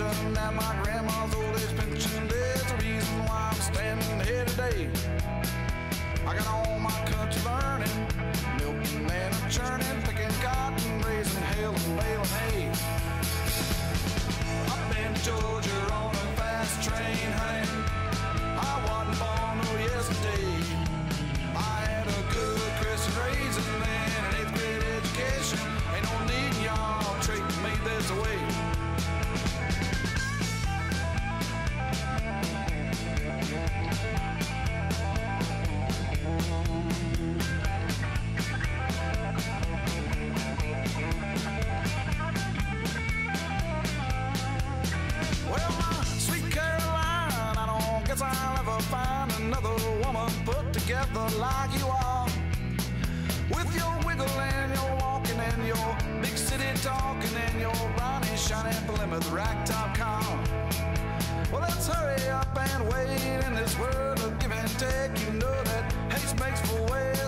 mentioned that my grandma's old age pension there's a reason why I'm standing here today. I got all my country learning, milking and churning, picking cotton, raising hell and bailing. together like you are. With your wiggle and your walking and your big city talking and your brownie shiny Plymouth ragtop car. Well, let's hurry up and wait in this world of give and take. You know that haste makes for waste.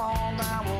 all now.